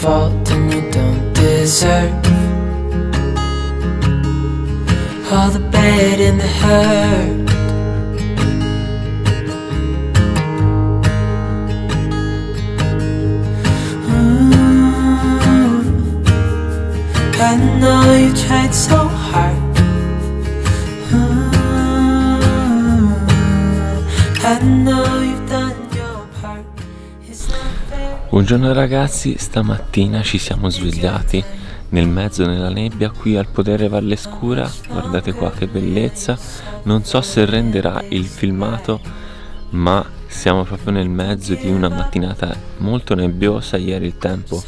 fault and you don't deserve all the bad and the hurt. Mm. I know you tried so hard. Mm. I Buongiorno ragazzi, stamattina ci siamo svegliati. Nel mezzo nella nebbia qui al Podere Valle Scura, guardate qua che bellezza, non so se renderà il filmato ma siamo proprio nel mezzo di una mattinata molto nebbiosa, ieri il tempo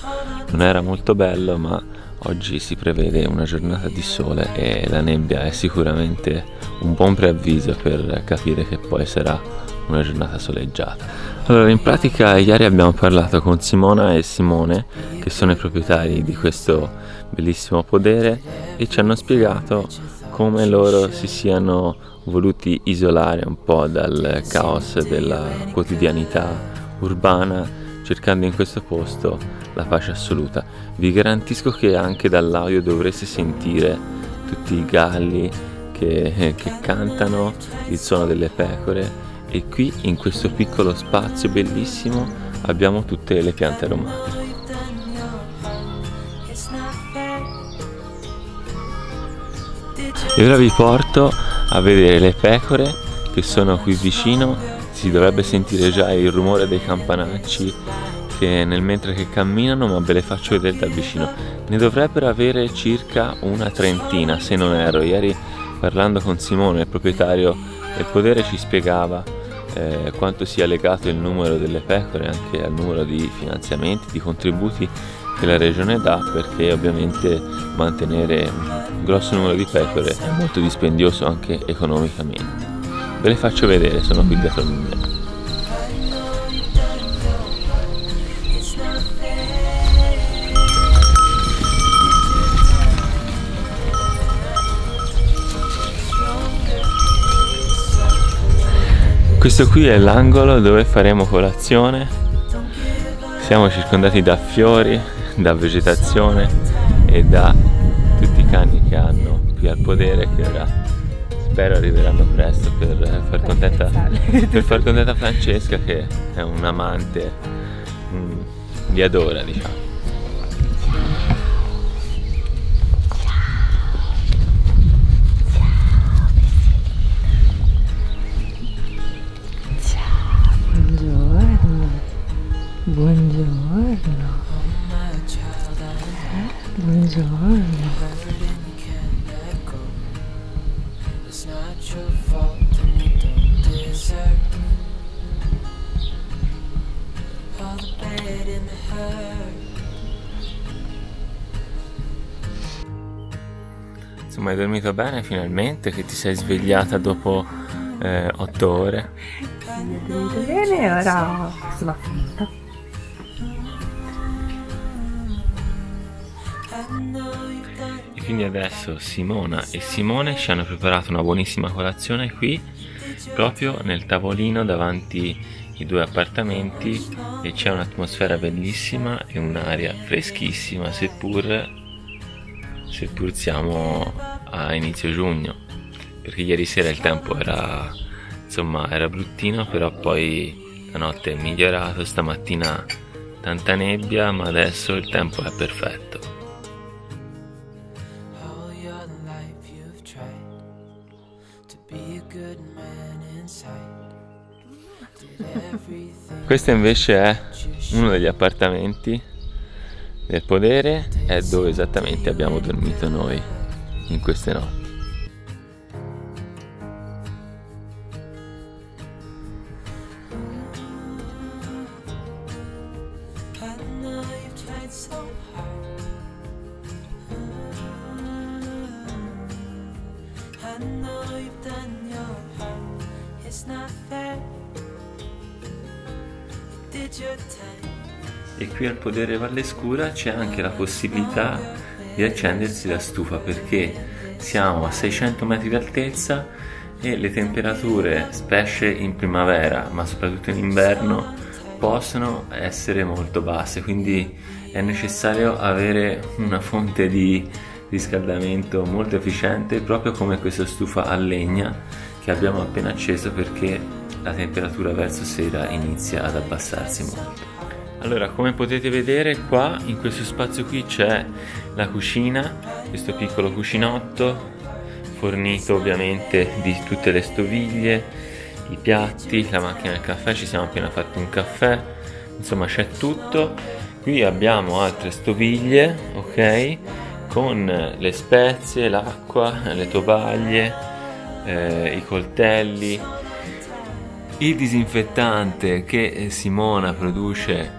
non era molto bello ma oggi si prevede una giornata di sole e la nebbia è sicuramente un buon preavviso per capire che poi sarà una giornata soleggiata. Allora, in pratica ieri abbiamo parlato con Simona e Simone, che sono i proprietari di questo bellissimo podere, e ci hanno spiegato come loro si siano voluti isolare un po' dal caos della quotidianità urbana, cercando in questo posto la pace assoluta. Vi garantisco che anche dall'audio dovreste sentire tutti i galli che, che cantano, il suono delle pecore e qui in questo piccolo spazio bellissimo abbiamo tutte le piante aromatiche. E ora vi porto a vedere le pecore che sono qui vicino, si dovrebbe sentire già il rumore dei campanacci che nel mentre che camminano, ma ve le faccio vedere da vicino. Ne dovrebbero avere circa una trentina, se non erro. Ieri parlando con Simone, il proprietario del podere, ci spiegava eh, quanto sia legato il numero delle pecore anche al numero di finanziamenti, di contributi che la regione dà perché ovviamente mantenere un grosso numero di pecore è molto dispendioso anche economicamente. Ve le faccio vedere, sono qui dietro di me. Questo qui è l'angolo dove faremo colazione. Siamo circondati da fiori, da vegetazione e da tutti i cani che hanno qui al podere che ora spero arriveranno presto per far contenta, per far contenta Francesca che è un amante, mm, li adora diciamo. The hurt. Insomma hai dormito bene finalmente che ti sei svegliata dopo eh, otto ore. Ho dormito bene ora sono finita. Quindi adesso Simona e Simone ci hanno preparato una buonissima colazione qui, proprio nel tavolino davanti i due appartamenti e c'è un'atmosfera bellissima e un'aria freschissima, seppur, seppur siamo a inizio giugno, perché ieri sera il tempo era, insomma, era bruttino, però poi la notte è migliorato, stamattina tanta nebbia, ma adesso il tempo è perfetto. Questo invece è uno degli appartamenti del podere, è dove esattamente abbiamo dormito noi in queste notti. E qui al podere Valle Scura c'è anche la possibilità di accendersi la stufa perché siamo a 600 metri d'altezza e le temperature, specie in primavera ma soprattutto in inverno, possono essere molto basse, quindi è necessario avere una fonte di riscaldamento molto efficiente proprio come questa stufa a legna che abbiamo appena acceso perché la temperatura verso sera inizia ad abbassarsi molto. Allora, come potete vedere qua in questo spazio qui c'è la cucina, questo piccolo cucinotto fornito ovviamente di tutte le stoviglie, i piatti, la macchina del caffè, ci siamo appena fatti un caffè, insomma c'è tutto. Qui abbiamo altre stoviglie, ok? Con le spezie, l'acqua, le tovaglie, eh, i coltelli, il disinfettante che Simona produce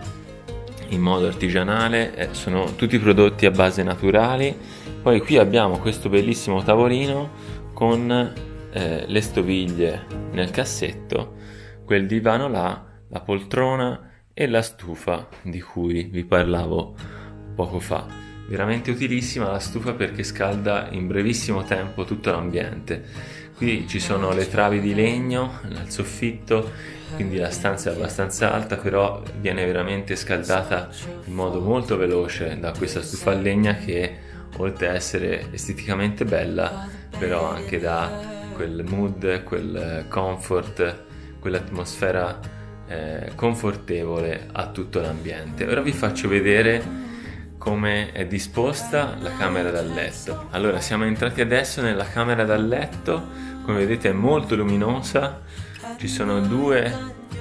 in modo artigianale, eh, sono tutti prodotti a base naturali. Poi qui abbiamo questo bellissimo tavolino con eh, le stoviglie nel cassetto, quel divano là, la poltrona e la stufa di cui vi parlavo poco fa. Veramente utilissima la stufa perché scalda in brevissimo tempo tutto l'ambiente. Qui ci sono le travi di legno nel soffitto quindi la stanza è abbastanza alta però viene veramente scaldata in modo molto veloce da questa stufa a legna che oltre a essere esteticamente bella però anche dà quel mood, quel comfort, quell'atmosfera eh, confortevole a tutto l'ambiente. Ora vi faccio vedere come è disposta la camera da letto. Allora siamo entrati adesso nella camera da letto, come vedete è molto luminosa, ci sono due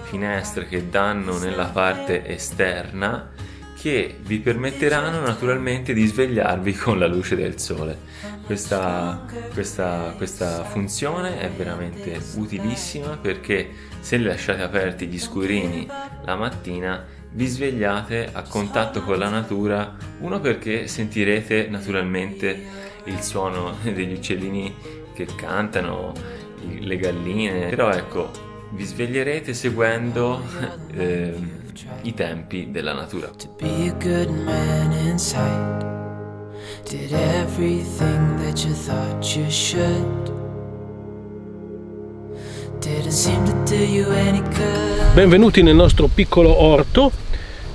finestre che danno nella parte esterna che vi permetteranno naturalmente di svegliarvi con la luce del sole. Questa, questa, questa funzione è veramente utilissima perché se lasciate aperti gli scurini la mattina vi svegliate a contatto con la natura, uno perché sentirete naturalmente il suono degli uccellini che cantano, le galline, però ecco, vi sveglierete seguendo eh, i tempi della natura. To be a good man inside Did everything that you thought you should Benvenuti nel nostro piccolo orto.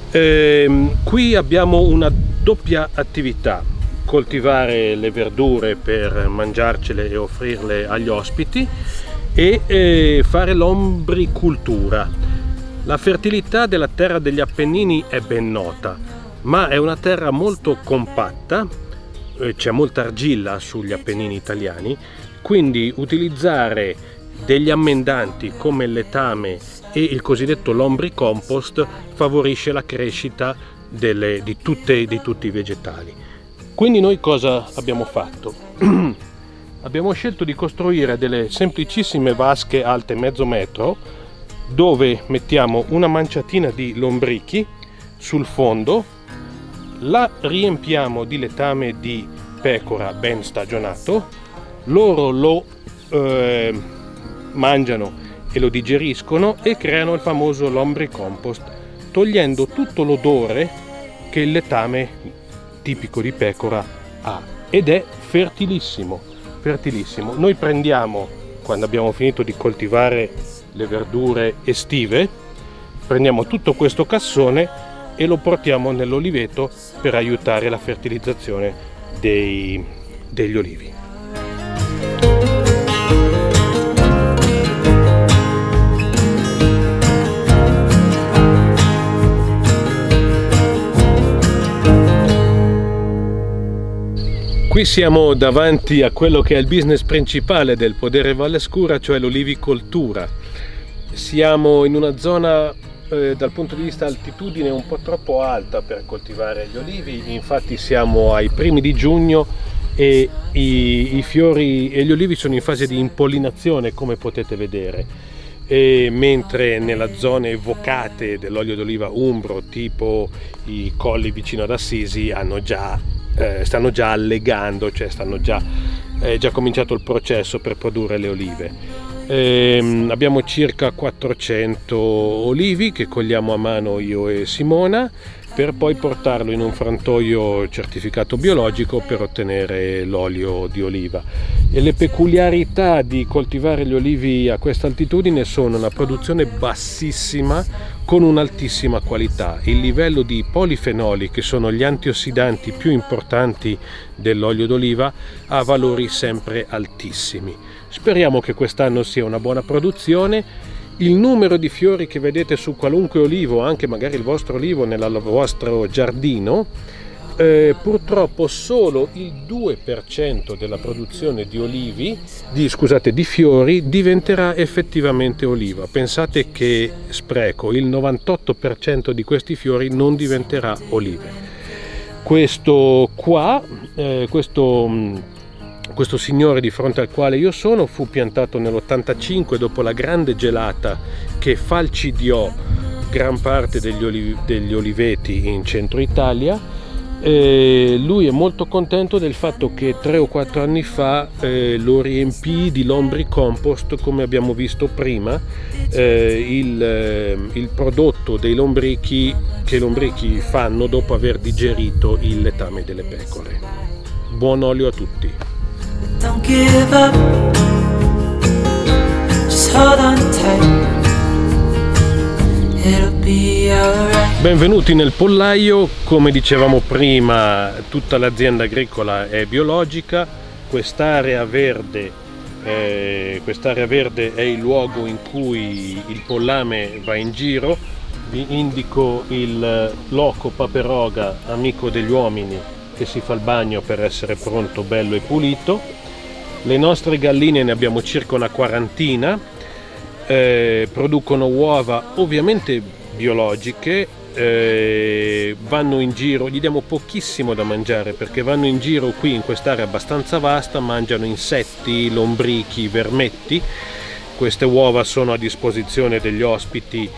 Eh, qui abbiamo una doppia attività, coltivare le verdure per mangiarcele e offrirle agli ospiti e eh, fare l'ombricultura. La fertilità della terra degli Appennini è ben nota, ma è una terra molto compatta, eh, c'è molta argilla sugli Appennini italiani, quindi utilizzare degli ammendanti come il letame e il cosiddetto lombricompost favorisce la crescita delle, di, tutte, di tutti i vegetali. Quindi noi cosa abbiamo fatto? abbiamo scelto di costruire delle semplicissime vasche alte mezzo metro dove mettiamo una manciatina di lombrichi sul fondo la riempiamo di letame di pecora ben stagionato loro lo eh, mangiano e lo digeriscono e creano il famoso lombricompost togliendo tutto l'odore che il letame tipico di pecora ha ed è fertilissimo fertilissimo. Noi prendiamo, quando abbiamo finito di coltivare le verdure estive, prendiamo tutto questo cassone e lo portiamo nell'oliveto per aiutare la fertilizzazione dei, degli olivi. Qui siamo davanti a quello che è il business principale del Podere Valle Scura, cioè l'olivicoltura. Siamo in una zona eh, dal punto di vista altitudine un po' troppo alta per coltivare gli olivi, infatti siamo ai primi di giugno e i, i fiori e gli olivi sono in fase di impollinazione come potete vedere. E mentre nelle zone evocate dell'olio d'oliva umbro tipo i colli vicino ad Assisi hanno già eh, stanno già allegando, cioè stanno già, è già cominciato il processo per produrre le olive. Eh, abbiamo circa 400 olivi che cogliamo a mano io e Simona per poi portarlo in un frantoio certificato biologico per ottenere l'olio di oliva. E le peculiarità di coltivare gli olivi a questa altitudine sono una produzione bassissima con un'altissima qualità. Il livello di polifenoli, che sono gli antiossidanti più importanti dell'olio d'oliva, ha valori sempre altissimi. Speriamo che quest'anno sia una buona produzione. Il numero di fiori che vedete su qualunque olivo, anche magari il vostro olivo nel vostro giardino, eh, purtroppo solo il 2% della produzione di olivi, di, scusate, di fiori diventerà effettivamente oliva. Pensate che spreco, il 98% di questi fiori non diventerà olive. Questo qua, eh, questo, mm, questo signore di fronte al quale io sono fu piantato nell'85 dopo la grande gelata che falcidiò gran parte degli, oliv- degli oliveti in centro Italia. E lui è molto contento del fatto che tre o quattro anni fa eh, lo riempì di lombricompost come abbiamo visto prima. Eh, il, eh, il, prodotto dei lombrichi che i lombrichi fanno dopo aver digerito il letame delle pecore. Buon olio a tutti Don't give up. Just hold on tight. Benvenuti nel pollaio, come dicevamo prima tutta l'azienda agricola è biologica, quest'area verde, eh, quest'area verde è il luogo in cui il pollame va in giro, vi indico il loco paperoga amico degli uomini che si fa il bagno per essere pronto, bello e pulito. Le nostre galline ne abbiamo circa una quarantina, eh, producono uova ovviamente biologiche, eh, vanno in giro, gli diamo pochissimo da mangiare perché vanno in giro qui in quest'area abbastanza vasta, mangiano insetti, lombrichi, vermetti. Queste uova sono a disposizione degli ospiti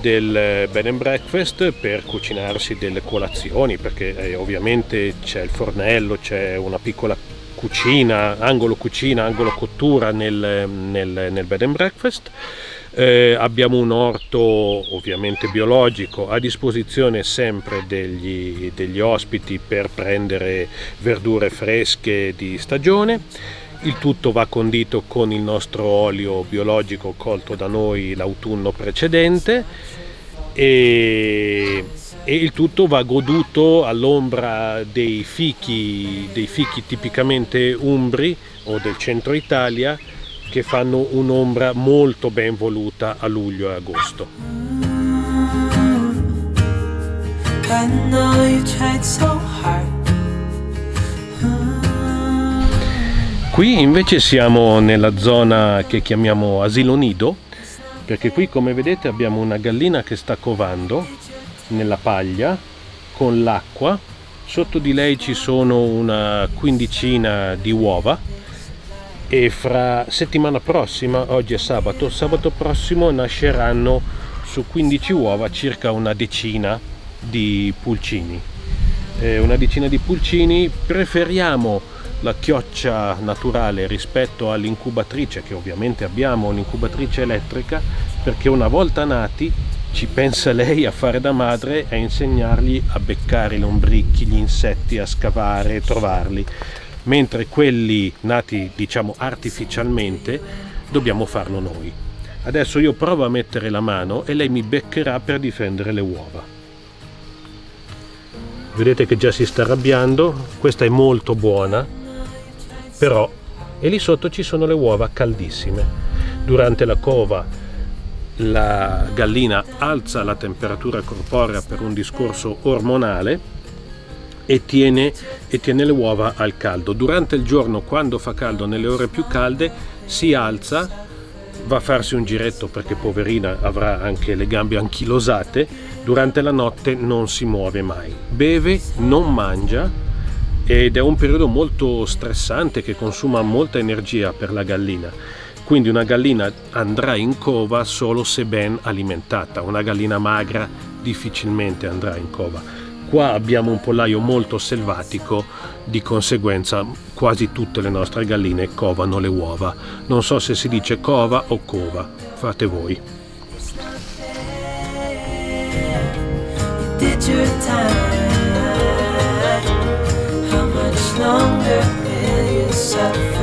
del bed and breakfast per cucinarsi delle colazioni perché eh, ovviamente c'è il fornello, c'è una piccola cucina, angolo cucina, angolo cottura nel, nel, nel bed and breakfast. Eh, abbiamo un orto ovviamente biologico a disposizione sempre degli, degli ospiti per prendere verdure fresche di stagione. Il tutto va condito con il nostro olio biologico colto da noi l'autunno precedente e e il tutto va goduto all'ombra dei fichi, dei fichi tipicamente umbri o del centro Italia che fanno un'ombra molto ben voluta a luglio e agosto. Qui invece siamo nella zona che chiamiamo asilo nido perché qui come vedete abbiamo una gallina che sta covando nella paglia con l'acqua. Sotto di lei ci sono una quindicina di uova. E fra settimana prossima oggi è sabato sabato prossimo nasceranno su 15 uova circa una decina di pulcini. Eh, una decina di pulcini preferiamo la chioccia naturale rispetto all'incubatrice che ovviamente abbiamo un'incubatrice elettrica perché una volta nati ci pensa lei a fare da madre a insegnargli a beccare i lombricchi, gli insetti, a scavare, trovarli, mentre quelli nati diciamo artificialmente dobbiamo farlo noi. Adesso io provo a mettere la mano e lei mi beccherà per difendere le uova. Vedete che già si sta arrabbiando, questa è molto buona, però e lì sotto ci sono le uova caldissime. Durante la cova la gallina alza la temperatura corporea per un discorso ormonale e tiene, e tiene, le uova al caldo. Durante il giorno, quando fa caldo, nelle ore più calde, si alza, va a farsi un giretto perché poverina avrà anche le gambe anchilosate, durante la notte non si muove mai. Beve, non mangia ed è un periodo molto stressante che consuma molta energia per la gallina quindi una gallina andrà in cova solo se ben alimentata, una gallina magra difficilmente andrà in cova. Qua abbiamo un pollaio molto selvatico, di conseguenza quasi tutte le nostre galline covano le uova. Non so se si dice cova o cova, fate voi. longer will you suffer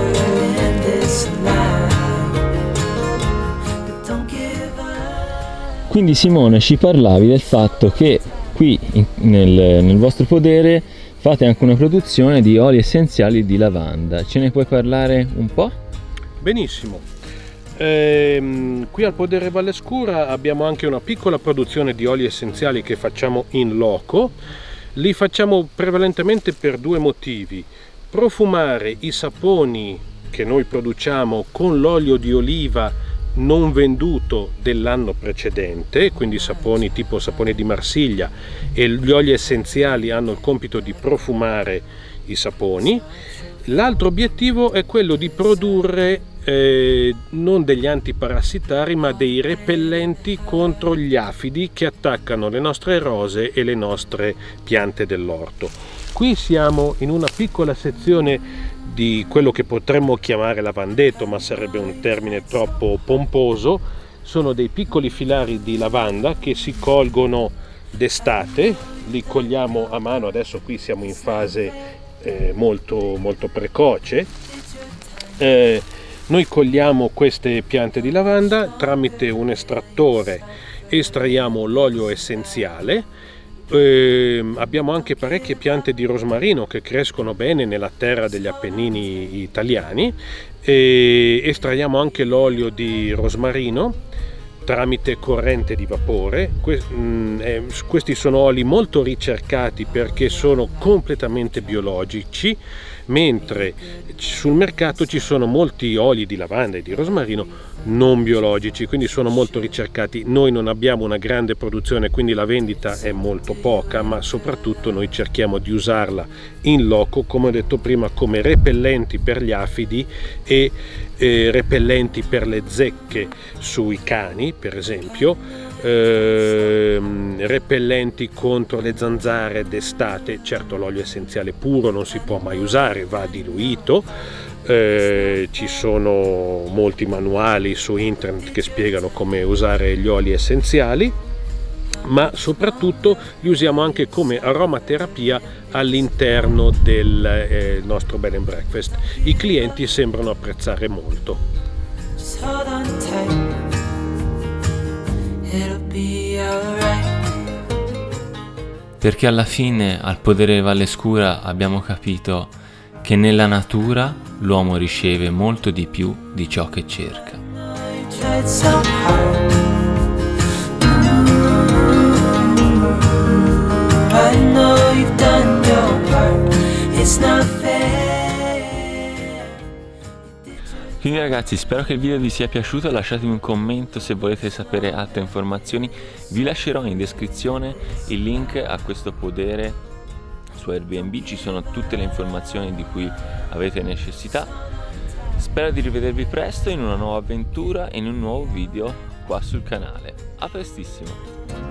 quindi Simone ci parlavi del fatto che qui nel, nel vostro podere fate anche una produzione di oli essenziali di lavanda. Ce ne puoi parlare un po'? Benissimo. Ehm, qui al Podere Vallescura abbiamo anche una piccola produzione di oli essenziali che facciamo in loco. Li facciamo prevalentemente per due motivi. Profumare i saponi che noi produciamo con l'olio di oliva non venduto dell'anno precedente, quindi saponi tipo sapone di Marsiglia e gli oli essenziali hanno il compito di profumare i saponi. L'altro obiettivo è quello di produrre eh, non degli antiparassitari ma dei repellenti contro gli afidi che attaccano le nostre rose e le nostre piante dell'orto. Qui siamo in una piccola sezione di quello che potremmo chiamare lavandetto, ma sarebbe un termine troppo pomposo. Sono dei piccoli filari di lavanda che si colgono d'estate, li cogliamo a mano, adesso qui siamo in fase eh, molto, molto precoce. Eh, noi cogliamo queste piante di lavanda tramite un estrattore, estraiamo l'olio essenziale eh, abbiamo anche parecchie piante di rosmarino che crescono bene nella terra degli Appennini italiani e estraiamo anche l'olio di rosmarino tramite corrente di vapore. Mm, eh, questi sono oli molto ricercati perché sono completamente biologici, mentre sul mercato ci sono molti oli di lavanda e di rosmarino non biologici, quindi sono molto ricercati. Noi non abbiamo una grande produzione, quindi la vendita è molto poca, ma soprattutto noi cerchiamo di usarla in loco, come ho detto prima, come repellenti per gli afidi e eh, repellenti per le zecche sui cani, per esempio, eh, repellenti contro le zanzare d'estate. Certo, l'olio essenziale puro non si può mai usare, va diluito eh, ci sono molti manuali su internet che spiegano come usare gli oli essenziali ma soprattutto li usiamo anche come aromaterapia all'interno del eh, nostro bed and breakfast. I clienti sembrano apprezzare molto. Perché alla fine al podere Valle Scura abbiamo capito che nella natura l'uomo riceve molto di più di ciò che cerca. Quindi ragazzi spero che il video vi sia piaciuto, lasciatemi un commento se volete sapere altre informazioni, vi lascerò in descrizione il link a questo podere su Airbnb ci sono tutte le informazioni di cui avete necessità. Spero di rivedervi presto in una nuova avventura e in un nuovo video qua sul canale. A prestissimo!